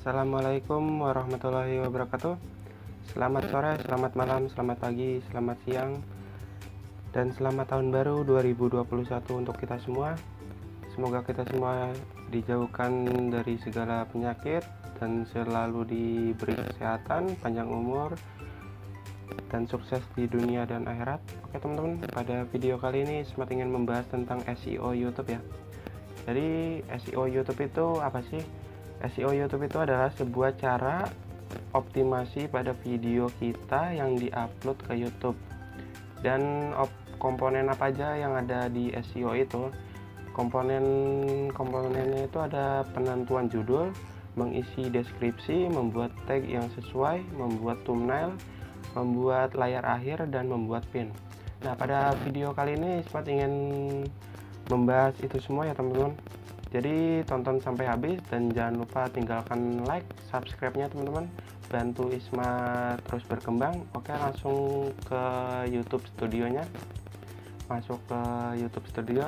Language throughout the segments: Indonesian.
Assalamualaikum warahmatullahi wabarakatuh. Selamat sore, selamat malam, selamat pagi, selamat siang Dan selamat tahun baru 2021 untuk kita semua. Semoga kita semua dijauhkan dari segala penyakit Dan selalu diberi kesehatan, panjang umur dan sukses di dunia dan akhirat. Oke teman-teman, pada video kali ini Smart ingin membahas tentang SEO YouTube ya. Jadi SEO YouTube itu apa sih? SEO YouTube itu adalah sebuah cara optimasi pada video kita yang diupload ke YouTube. Dan komponen apa aja yang ada di SEO itu? Komponen komponennya itu ada penentuan judul, mengisi deskripsi, membuat tag yang sesuai, membuat thumbnail, membuat layar akhir dan membuat pin. Nah, pada video kali ini Smart ingin membahas itu semua ya teman-teman jadi tonton sampai habis dan jangan lupa tinggalkan like subscribe nya teman-teman. Bantu Isma terus berkembang. Oke langsung ke YouTube studionya. Masuk ke YouTube studio.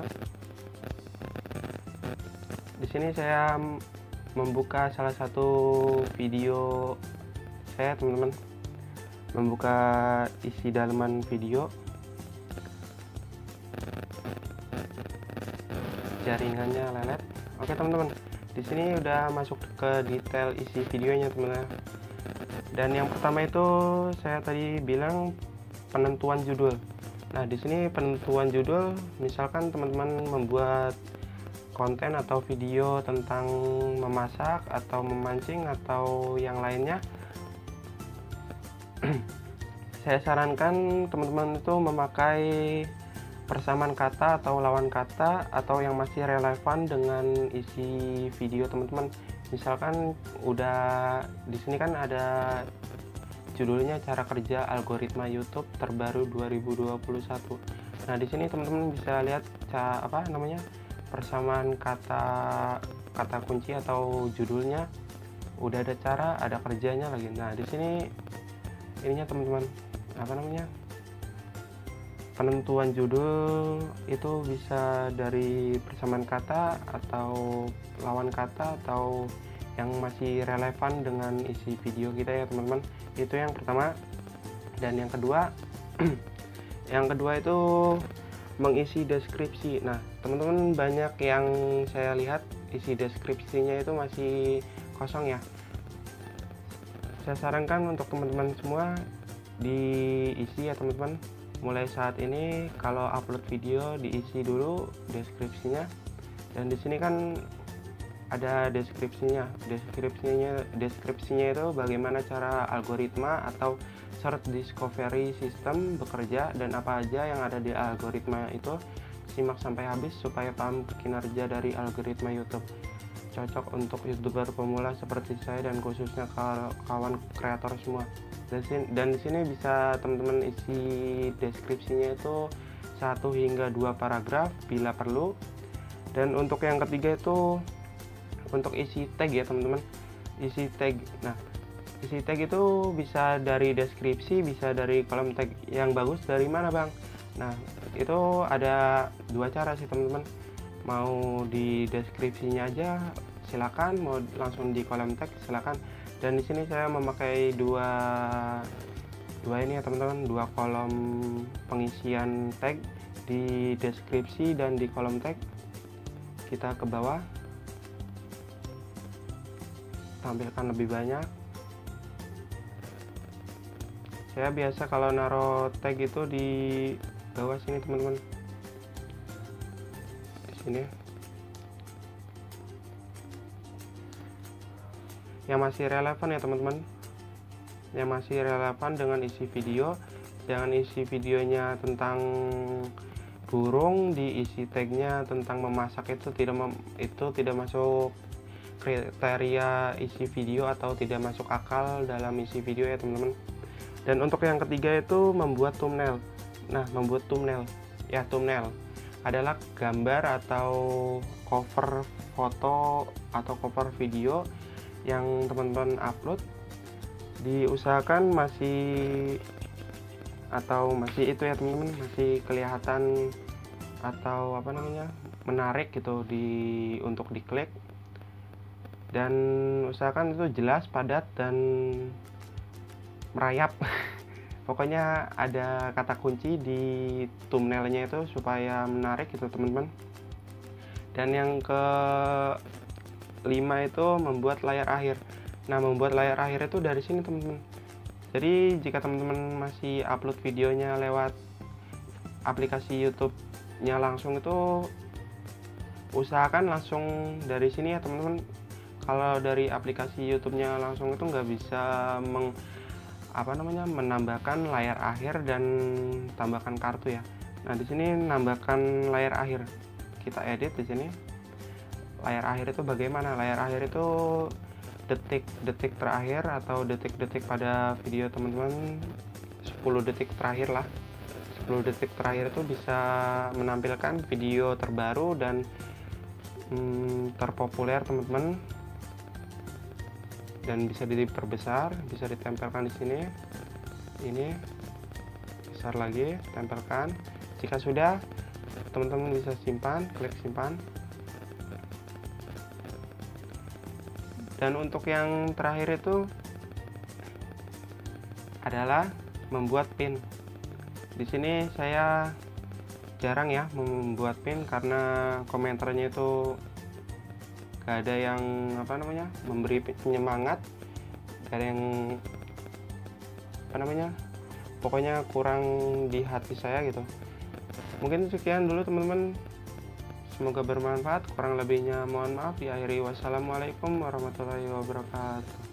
Di sini saya membuka salah satu video saya teman-teman. Membuka isi dalaman video. Jaringannya lelet Oke teman-teman, di sini udah masuk ke detail isi videonya teman-teman. Dan yang pertama itu saya tadi bilang penentuan judul. Nah di sini penentuan judul, misalkan teman-teman membuat konten atau video tentang memasak atau memancing atau yang lainnya, saya sarankan teman-teman itu memakai persamaan kata atau lawan kata atau yang masih relevan dengan isi video teman-teman. Misalkan udah di sini kan ada judulnya cara kerja algoritma YouTube terbaru 2021 nah di sini teman-teman bisa lihat ca apa namanya persamaan kata kata kunci atau judulnya. Udah ada cara ada kerjanya lagi. Nah di sini ininya teman-teman apa namanya penentuan judul itu bisa dari persamaan kata atau lawan kata atau yang masih relevan dengan isi video kita ya teman-teman. Itu yang pertama. Dan yang kedua yang kedua itu mengisi deskripsi. Nah teman-teman banyak yang saya lihat isi deskripsinya itu masih kosong ya. Saya sarankan untuk teman-teman semua diisi ya teman-teman mulai saat ini kalau upload video diisi dulu deskripsinya. Dan di sini kan ada deskripsinya. Deskripsinya deskripsinya itu bagaimana cara algoritma atau search discovery system bekerja dan apa aja yang ada di algoritma itu. Simak sampai habis supaya paham kinerja dari algoritma YouTube cocok untuk youtuber pemula seperti saya dan khususnya kawan kreator semua. Dan di sini bisa teman-teman isi deskripsinya itu satu hingga dua paragraf bila perlu. Dan untuk yang ketiga itu untuk isi tag ya teman-teman. Isi tag nah isi tag itu bisa dari deskripsi bisa dari kolom tag yang bagus. Dari mana bang? Nah itu ada dua cara sih teman-teman mau di deskripsinya aja silakan. Mau langsung di kolom tag silakan. Dan di sini saya memakai dua dua ini ya teman-teman. Dua kolom pengisian tag di deskripsi dan di kolom tag. Kita ke bawah. Tampilkan lebih banyak. Saya biasa kalau naruh tag itu di bawah sini teman-teman di sini yang masih relevan ya teman-teman. Yang masih relevan dengan isi video. Jangan isi videonya tentang burung diisi tagnya tentang memasak itu tidak mem itu tidak masuk kriteria isi video atau tidak masuk akal dalam isi video ya teman-teman. Dan untuk yang ketiga itu membuat thumbnail. Nah membuat thumbnail. Ya thumbnail adalah gambar atau cover foto atau cover video yang teman-teman upload diusahakan masih atau masih itu ya teman-teman masih kelihatan atau apa namanya menarik gitu di untuk diklik. Dan usahakan itu jelas padat dan merayap pokoknya ada kata kunci di thumbnailnya itu supaya menarik gitu teman-teman. Dan yang ke lima itu membuat layar akhir. Nah membuat layar akhir itu dari sini teman-teman. Jadi jika teman-teman masih upload videonya lewat aplikasi YouTube-nya langsung itu usahakan langsung dari sini ya teman-teman. Kalau dari aplikasi YouTube-nya langsung itu nggak bisa meng apa namanya menambahkan layar akhir dan tambahkan kartu ya. Nah di sini nambahkan layar akhir. Kita edit di sini. Layar akhir itu bagaimana? Layar akhir itu detik-detik terakhir atau detik-detik pada video teman-teman. 10 detik terakhir lah. 10 detik terakhir itu bisa menampilkan video terbaru dan hmm, terpopuler teman-teman dan bisa diperbesar bisa ditempelkan di sini. Ini besar lagi tempelkan. Jika sudah teman-teman bisa simpan klik simpan. Dan untuk yang terakhir itu adalah membuat pin. Di sini saya jarang ya membuat pin karena komentarnya itu gak ada yang apa namanya memberi penyemangat. Gak ada yang apa namanya pokoknya kurang di hati saya gitu. Mungkin sekian dulu teman-teman. Semoga bermanfaat. Kurang lebihnya mohon maaf. Di akhiri wassalamualaikum warahmatullahi wabarakatuh